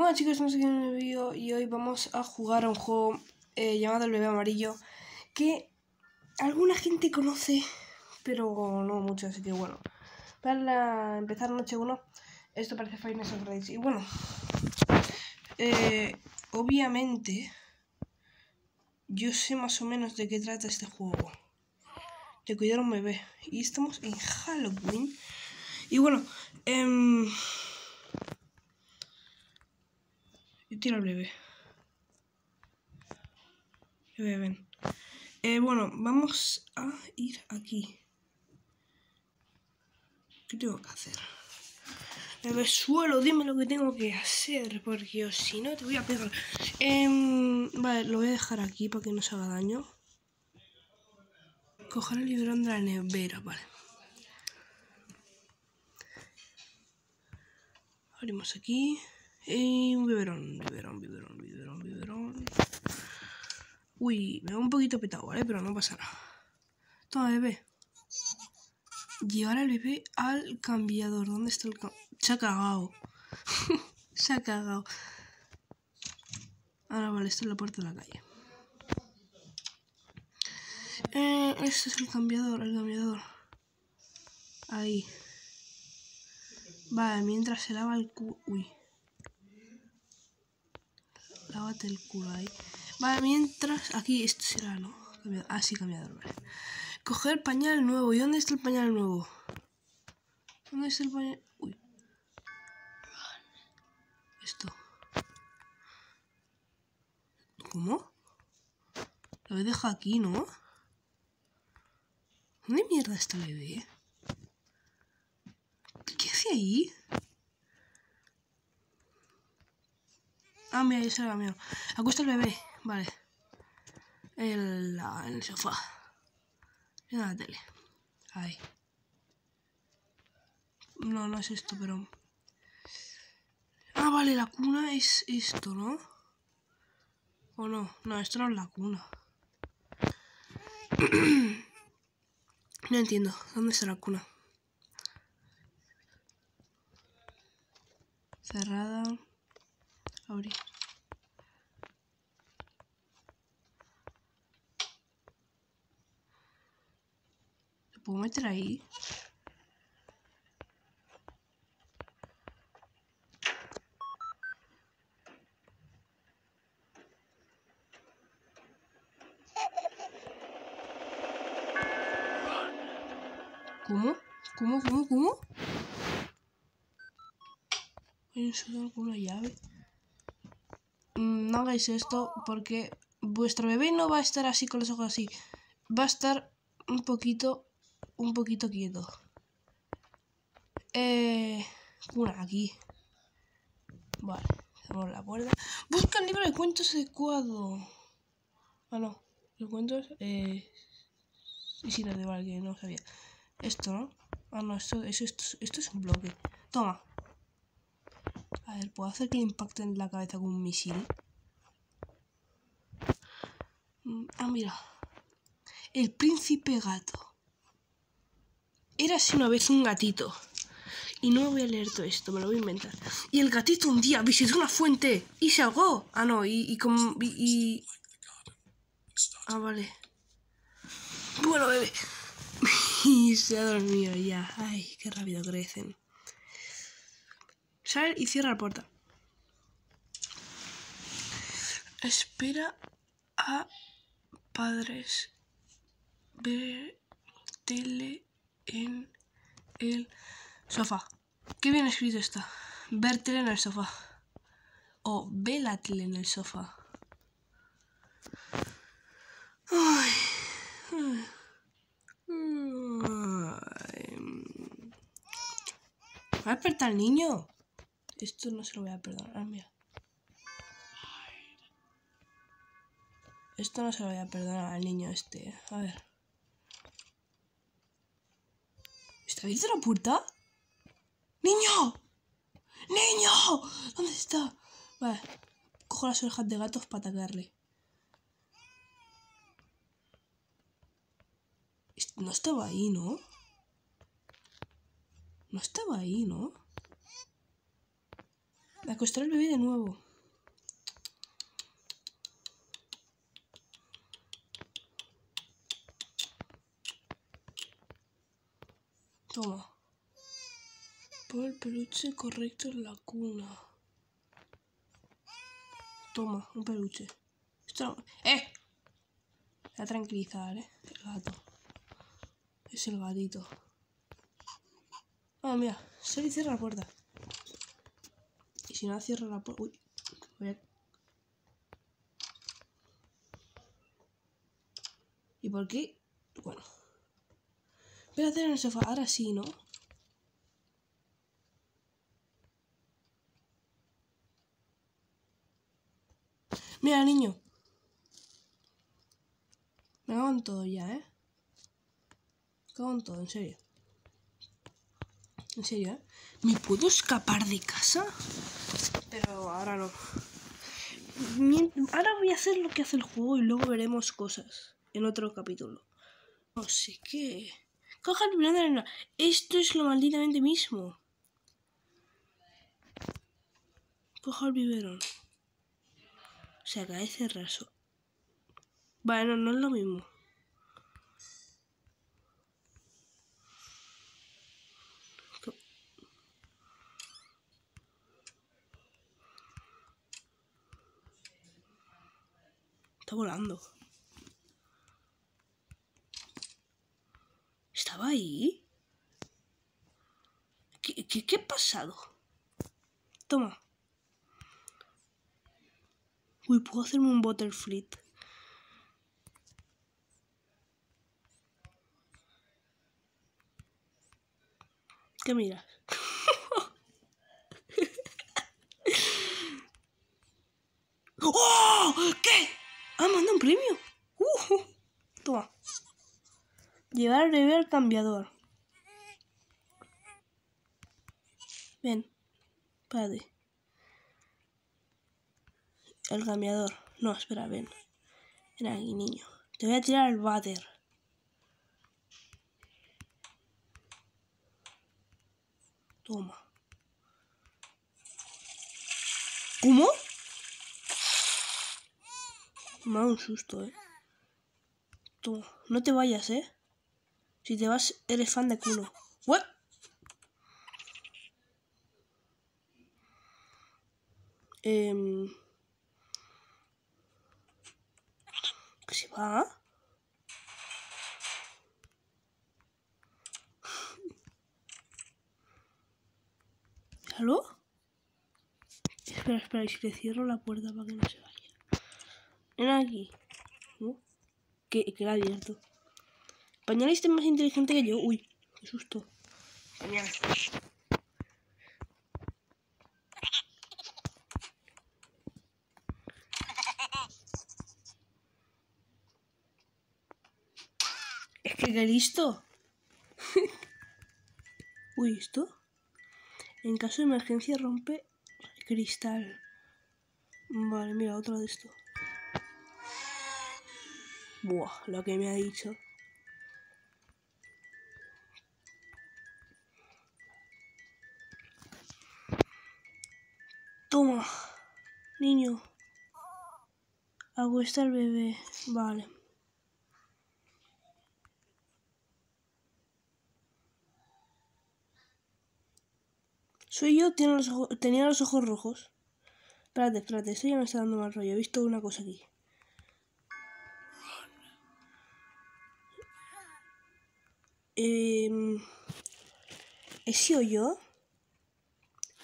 Bueno chicos, sé qué en el vídeo y hoy vamos a jugar a un juego eh, llamado El Bebé Amarillo que alguna gente conoce, pero no mucho, así que bueno. Para empezar noche 1, esto parece at Freddy's. Y bueno, eh, obviamente yo sé más o menos de qué trata este juego. De cuidar un bebé. Y estamos en Halloween. Y bueno, eh, yo tiro al bebé. Bebé, ven. Eh, bueno, vamos a ir aquí. ¿Qué tengo que hacer? Bebé suelo, dime lo que tengo que hacer, porque si no te voy a pegar. Eh, vale, lo voy a dejar aquí para que no se haga daño. Coger el librón de la nevera, vale. Abrimos aquí. Y un biberón, biberón, biberón, biberón, biberón. Uy, me va un poquito petado, ¿vale? Pero no pasa nada. Toma, bebé. Llevar al bebé al cambiador. ¿Dónde está el cambiador? Se ha cagado. Se ha cagado. Ahora vale, esto es la puerta de la calle. Eh, este es el cambiador, el cambiador. Ahí. Vale, mientras se lava el culo. Uy. Lávate el culo ahí. Vale, mientras. Aquí, esto será, ¿no? Ah, sí, cambiador, vale. Coger pañal nuevo. ¿Y dónde está el pañal nuevo? ¿Dónde está el pañal? Uy. Esto. ¿Cómo? Lo he dejado aquí, ¿no? ¿Dónde mierda está el bebé? ¿Qué hace ahí? Ah, mira, ya se lo ha Acuesta el bebé, vale. El, en el sofá. En la tele. Ahí. No, no es esto, pero... Ah, vale, la cuna es esto, ¿no? ¿O no? No, esto no es la cuna. no entiendo. ¿Dónde está la cuna? Cerrada. Abrir. ¿Lo puedo meter ahí? ¿Cómo? ¿Cómo, cómo, cómo? Hay un sudor con una llave. Mm, no hagáis esto porque vuestro bebé no va a estar así con los ojos así. Va a estar un poquito, un poquito quieto. Eh, una aquí. Vale, cerramos la puerta. Busca el libro de cuentos adecuado. Ah, no. Los cuentos, eh... Y si no, de vale, no sabía. Esto, ¿no? Ah, no, esto, esto, esto es un bloque. Toma. A ver, ¿puedo hacer que le impacte en la cabeza con un misil? Mm, ah, mira. El príncipe gato. Era así una vez un gatito. Y no voy a leer todo esto, me lo voy a inventar. Y el gatito un día visitó una fuente y se ahogó. Ah, no, y, y como... Y, Ah, vale. Bueno, bebé. y se ha dormido ya. Ay, qué rápido crecen. Sale y cierra la puerta. Espera a padres ver tele en el sofá. Qué bien escrito está. Ver tele en el sofá. O ve la tele en el sofá. ¿Va a despertar el niño? Esto no se lo voy a perdonar. Ah, mira. Esto no se lo voy a perdonar al niño este. A ver. ¿Está abierta la puerta? ¡Niño! ¡Niño! ¿Dónde está? Vale. Cojo las orejas de gatos para atacarle. No estaba ahí, ¿no? No estaba ahí, ¿no? Acostar al bebé de nuevo. Toma. Pon el peluche correcto en la cuna. Toma, un peluche. Esto no- ¡Eh! Voy a tranquilizar, ¿eh? El gato. Es el gatito. Ah, mira. Sale y cierra la puerta. Si no cierra la puerta... Uy. Voy a- ¿Y por qué? Bueno. Espérate en el sofá. Ahora sí, ¿no? Mira, niño. Me cago en todo ya, ¿eh? Me cago en todo, en serio. En serio. ¿Me puedo escapar de casa? Pero ahora no. Ahora voy a hacer lo que hace el juego y luego veremos cosas en otro capítulo. No sé qué. Coja el biberón de arena. Esto es lo malditamente mismo. Coja el biberón. Se acaba de cerrar eso. Bueno, no es lo mismo. Está volando. ¿Estaba ahí? ¿Qué, qué, qué ha pasado? Toma. Uy, puedo hacerme un butterflip. ¿Qué miras? ¡Oh! ¿Qué? Ah, manda un premio. Uh, toma. Llevar al cambiador. Ven. Espérate. El cambiador. No, espera, ven. Ven aquí, niño. Te voy a tirar al váter. Toma. ¿Cómo? Me dado un susto, eh. Toma. No te vayas, eh. Si te vas, eres fan de culo. ¿What? Em... ¿Que se va? ¿Aló? Espera, espera, y si le cierro la puerta para que no se vaya. Ven aquí. ¿No? Que, ha abierto. Pañales es más inteligente que yo. Uy, qué susto. Pañales. Es que qué listo. Uy, ¿esto? En caso de emergencia rompe cristal. Vale, mira, otro de esto. Buah, lo que me ha dicho. Toma, niño. Acuesta al bebé. Vale. Soy yo, tiene los ojo- tenía los ojos rojos. Espérate, espérate, eso ya me está dando mal rollo. He visto una cosa aquí. Em, ¿He yo?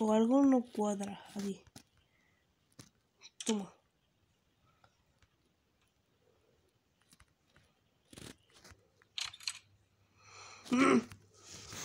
O algo no cuadra aquí. Toma.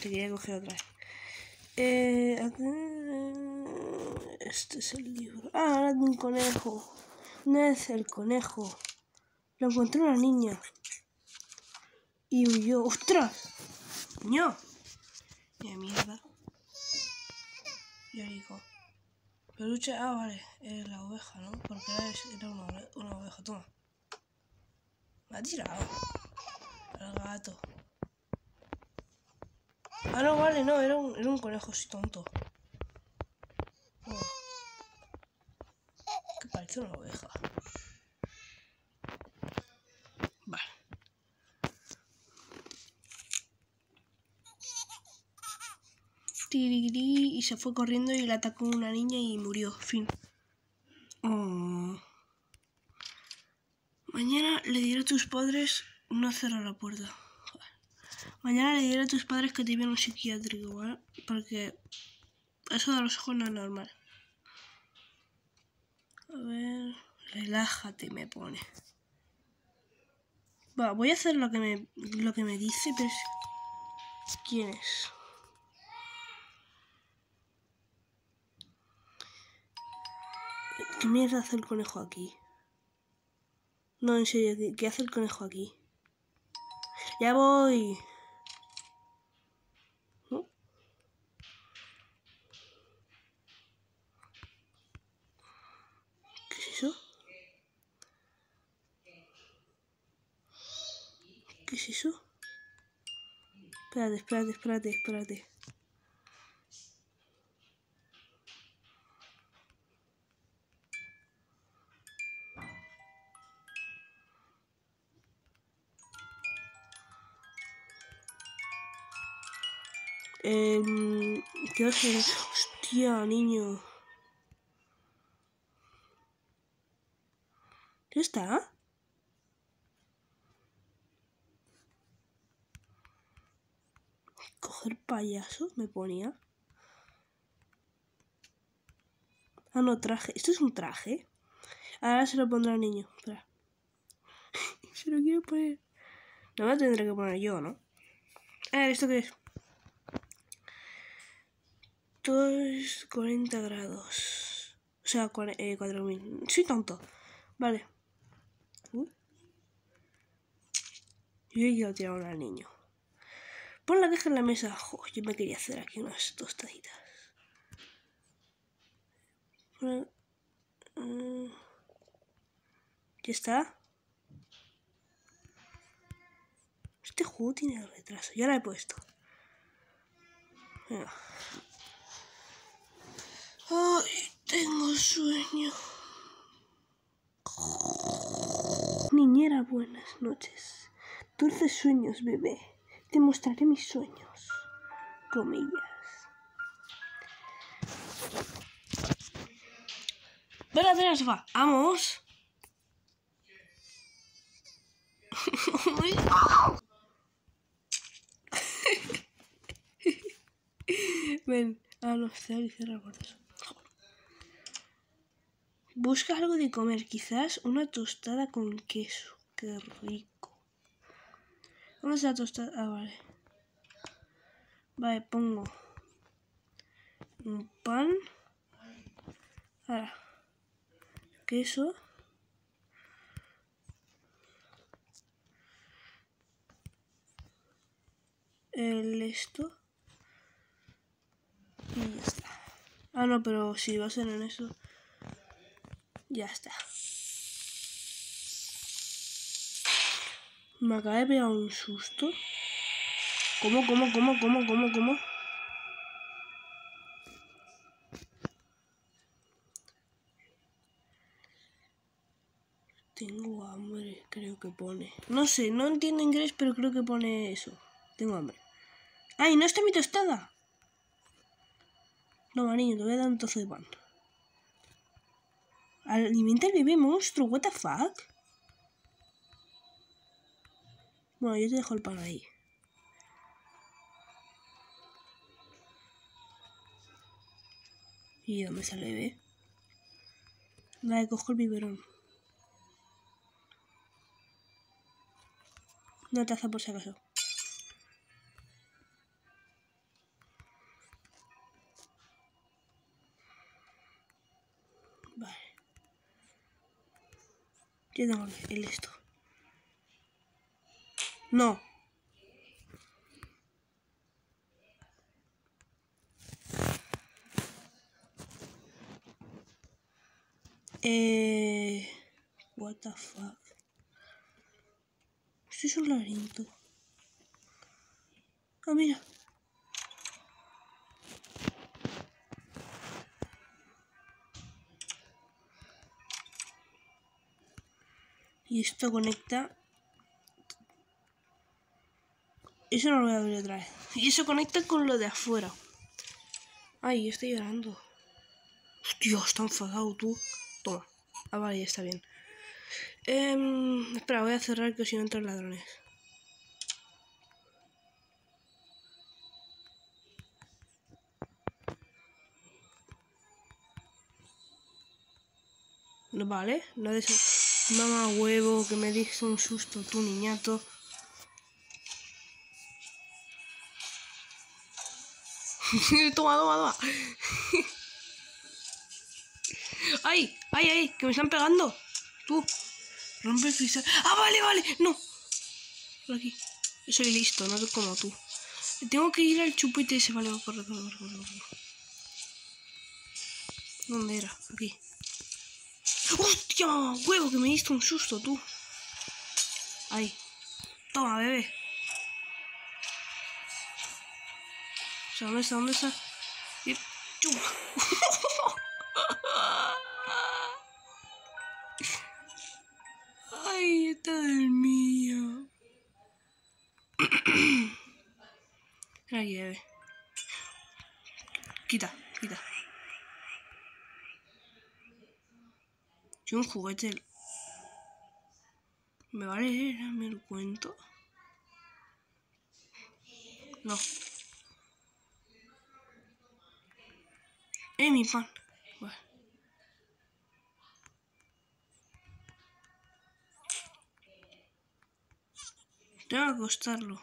Te quería coger otra vez. Eh, este es el libro. Ah, ahora de un conejo. No es el conejo. Lo encontró una niña. Y huyó. ¡Ostras! ¡No! ¡Qué mierda! Ya digo. Peluche, ah, vale. Es la oveja, ¿no? Porque era, una, ove- una oveja. Toma. Me ha tirado. El gato. Ah, no, vale, no, era un, era un conejo así tonto. Oh. Parece una oveja. Y se fue corriendo y le atacó una niña y murió. Fin. Oh. Mañana le diré a tus padres no cerrar la puerta. Mañana le diré a tus padres que te viene un psiquiátrico, ¿vale? Porque eso de los ojos no es normal. A ver, relájate, me pone. Va, voy a hacer lo que me, lo que me dice, pero. ¿Quién es? ¿Qué mierda hace el conejo aquí? No, en serio, ¿qué, hace el conejo aquí? ¡Ya voy! ¿Qué es eso? ¿Qué es eso? Espérate, espérate, espérate, espérate. Eh, ¿Qué hace? Hostia, niño. ¿Qué está? Coger payaso, me ponía. Ah, no, traje. ¿Esto es un traje? Ahora se lo pondrá al niño. Espera. se lo quiero poner. No me tendré que poner yo, ¿no? A ver, ¿esto qué es? Todo es 40 grados. O sea, eh, 4000. Soy tonto. Vale. Uh. Yo he ido a tirar al niño. Pon la queja en la mesa. Jo, yo me quería hacer aquí unas tostaditas. Uh, ¿Ya está? Este juego tiene retraso. Ya la he puesto. Venga. Ay, tengo sueño. Niñera, buenas noches. Dulces sueños, bebé. Te mostraré mis sueños. Comillas. Ven a ver, va. Vamos. Ven, a los cerrar y cierra puertas. Busca algo de comer, quizás una tostada con queso. Qué rico. ¿Dónde está la tostada? Ah, vale. Vale, pongo un pan. Ahora, queso. El esto. Y ya está. Ah, no, pero si va a ser en eso. Ya está. Me acaba de pegar un susto. ¿Cómo, cómo, cómo, cómo, cómo, cómo? Tengo hambre, creo que pone. No sé, no entiendo inglés, pero creo que pone eso. Tengo hambre. ¡Ay, no está mi tostada! No, niño, te voy a dar un trozo de pan. Alimenta el bebé monstruo, what the fuck? Bueno, yo te dejo el pan ahí. ¿Y dónde sale el bebé? Vale, cojo el biberón. Una taza por si acaso. Tengo el esto. No. Eh... What the fuck. Esto es un laberinto. Ah, mira. Y esto conecta... Eso no lo voy a abrir otra vez. Y eso conecta con lo de afuera. Ay, estoy llorando. Hostia, está enfadado tú. Toma. Ah, vale, está bien. Eh, espera, voy a cerrar que si no entran ladrones. Vale, no de. Mamá huevo, que me diste un susto, tú niñato. toma, toma, toma. ¡Ay! ¡Ay, ay! ¡Que me están pegando! Tú. Rompe el cristal. ¡Ah, vale, vale! ¡No! Por aquí. Yo soy listo, no como tú. Tengo que ir al chupete ese. Vale, corre, corre, corre. corre. ¿Dónde era? Aquí. ¡Hostia! ¡Huevo! Que me diste un susto, tú. Ahí. Toma, bebé. O sea, ¿dónde está? ¿Dónde está? Y... Ay, está del mío. Ay, bebé. Quita, quita. Yo un juguete. ¿Me vale leerme el cuento? No. Eh, mi pan. Bueno. Tengo que acostarlo.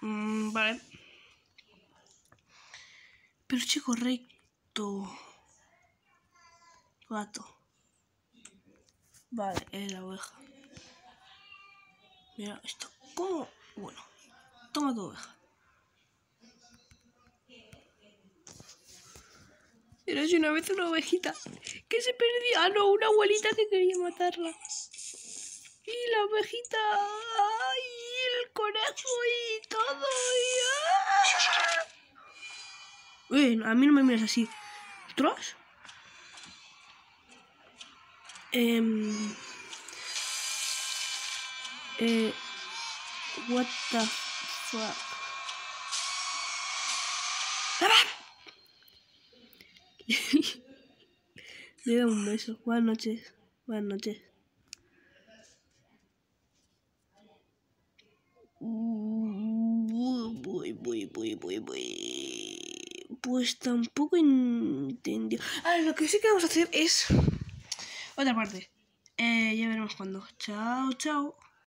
Mm, vale. Perche correcto. Gato. Vale, es la oveja. Mira, esto. ¿Cómo? Bueno. Toma tu oveja. Era una vez una ovejita que se perdía. Ah, no, una abuelita que quería matarla. Y la ovejita. ¡Ay! El conejo y todo. Y, ¡ah! A mí no me miras así. ¿Tros? Um, eh, what the fuck? Le da un beso. Buenas noches. Buenas noches. Voy, voy, voy, voy, voy. Pues tampoco entendió. Ah, lo que sí que vamos a hacer es otra parte. Eh, ya veremos cuándo. Chao, chao.